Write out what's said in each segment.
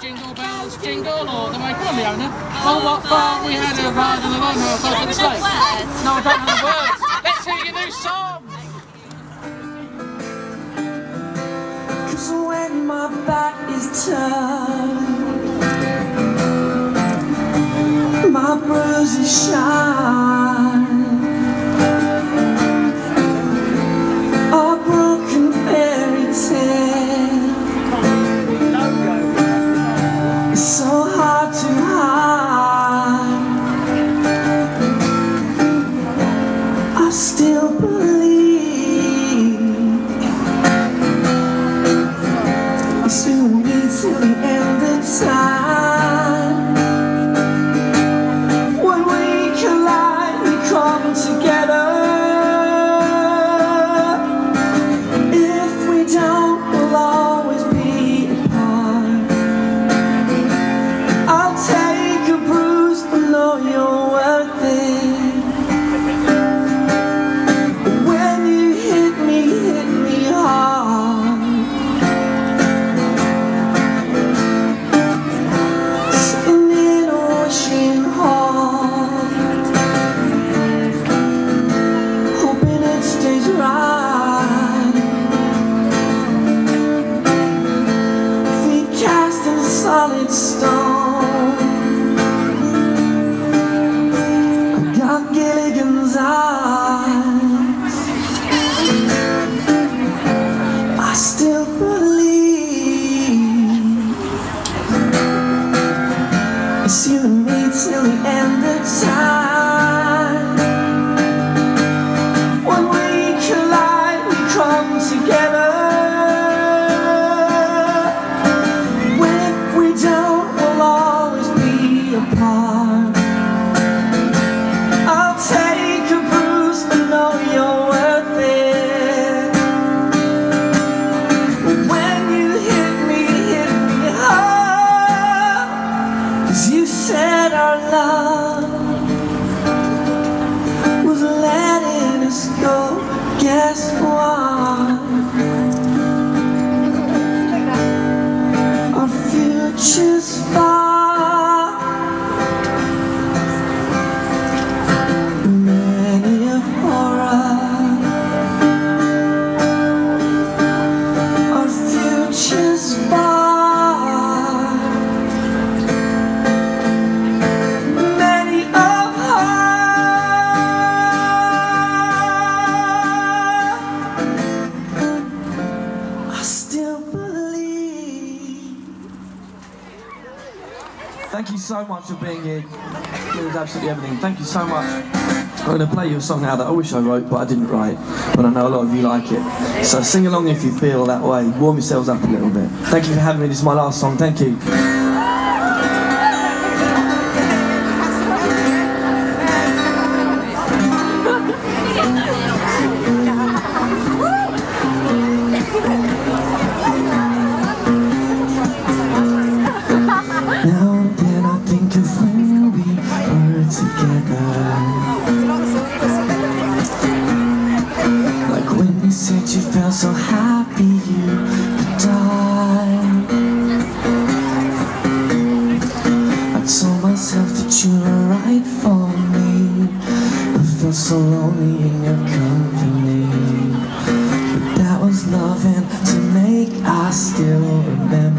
Jingle bells, jingle all the way. Come on, Leona. Oh, what fun we had a ride in the long house open the sleigh. No, I don't know the words. Let's hear your new song. Cause when my back is turned My bruises shine stone future's so much for being here. It was absolutely everything. Thank you so much. I'm going to play you a song now that I wish I wrote, but I didn't write. But I know a lot of you like it. So sing along if you feel that way. Warm yourselves up a little bit. Thank you for having me. This is my last song. Thank you. Told myself that you were right for me. I felt so lonely in your company. But that was loving to make I still remember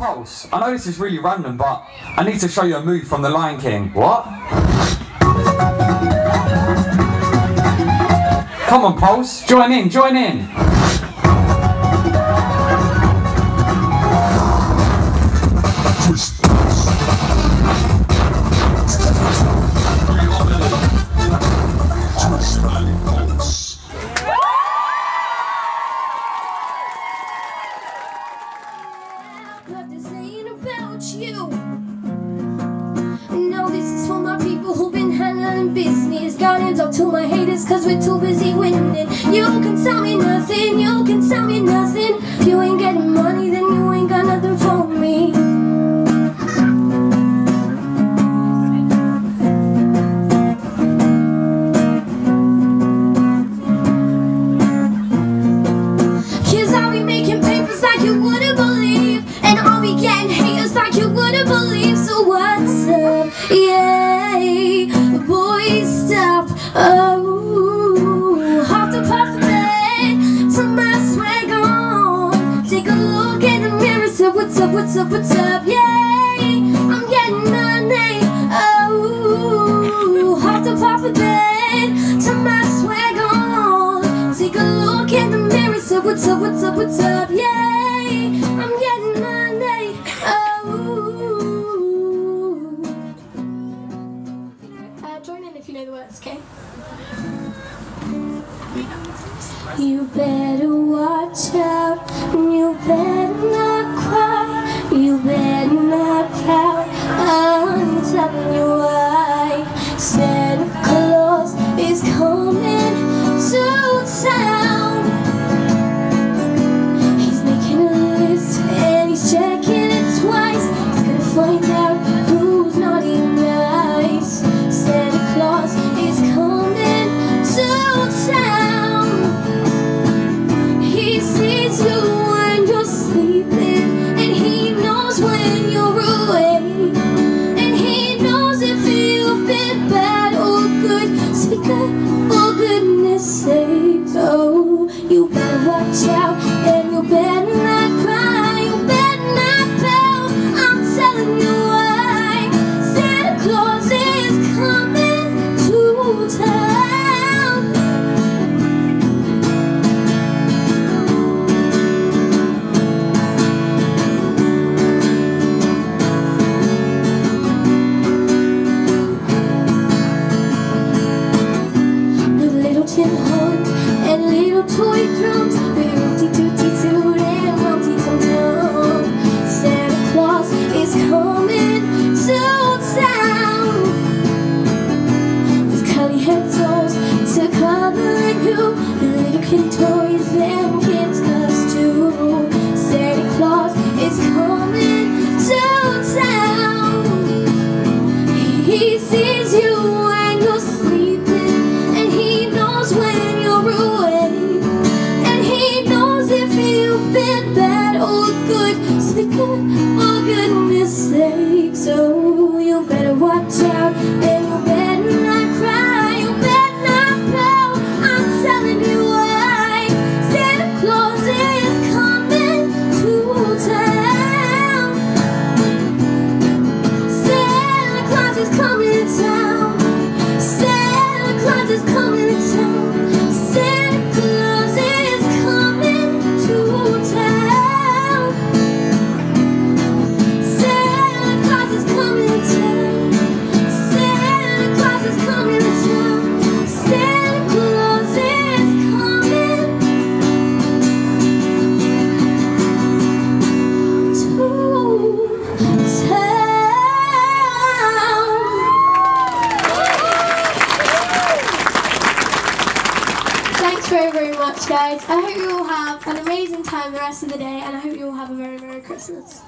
pulse. I know this is really random, but I need to show you a move from The Lion King. What? Come on, pulse. Join in, join in. But this ain't about you. No, this is for my people who've been handling business. Got hands up to my haters, cause we're too busy winning. You can tell me nothing, you can tell me nothing. You ain't getting money. what's up, what's up, yay I'm getting money, oh Hard to pop a bit, turn my swag on Take a look in the mirror, say what's up, what's up, what's up, yay you. very, very much, guys. I hope you all have an amazing time the rest of the day, and I hope you all have a very Merry Christmas.